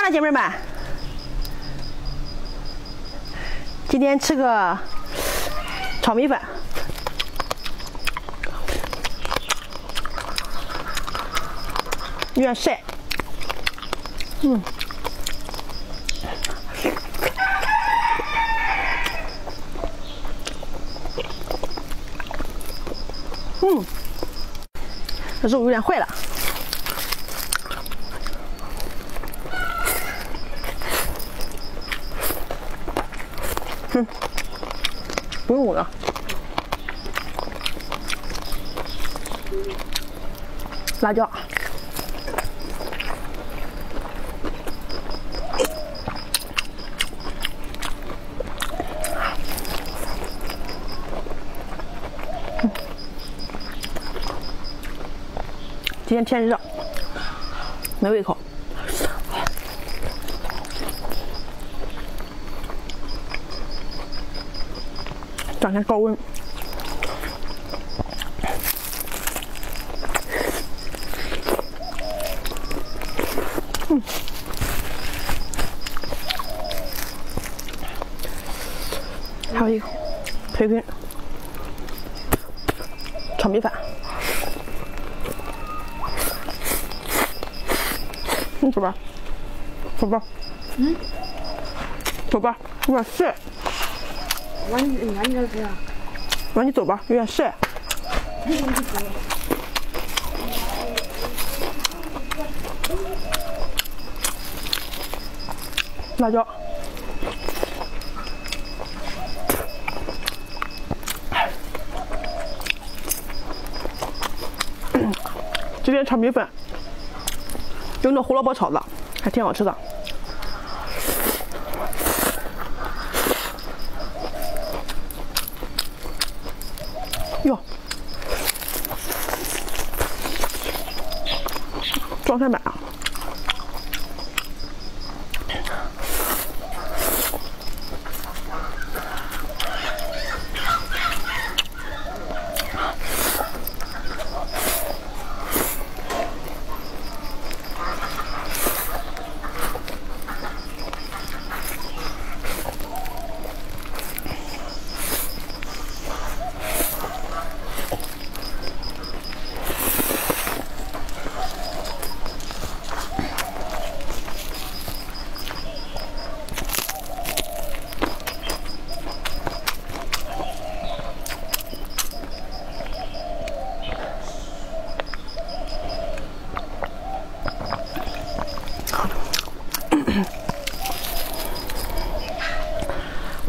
饭了，姐妹们。今天吃个炒米粉，有点晒。嗯。嗯，这肉有点坏了。不用了。辣椒。今天天热，没胃口。这两天高温，嗯，还有一个培根炒米饭。你走吧，走吧。嗯，走吧，有点晒。往你往你那去啊？往你走吧，有点晒。辣椒。今天炒米粉。用的胡萝卜炒的，还挺好吃的。状态满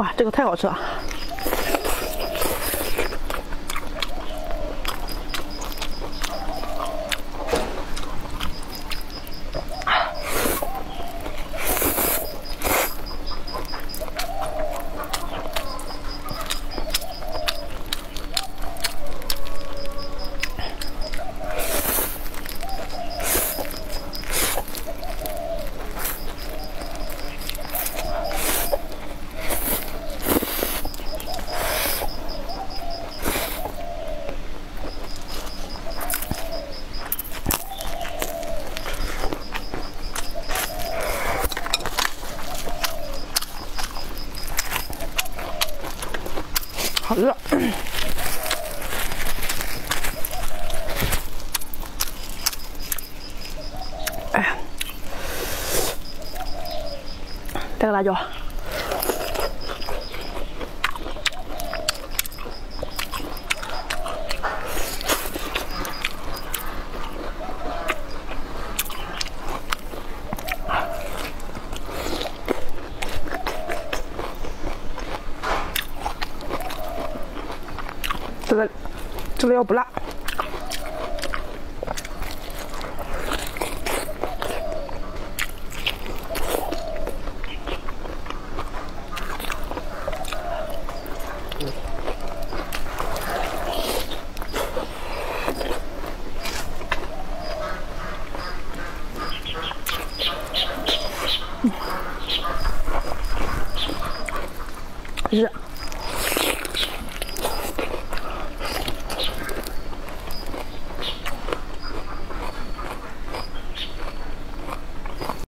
哇，这个太好吃了！好热！哎呀，带个辣椒。这个这个要不辣。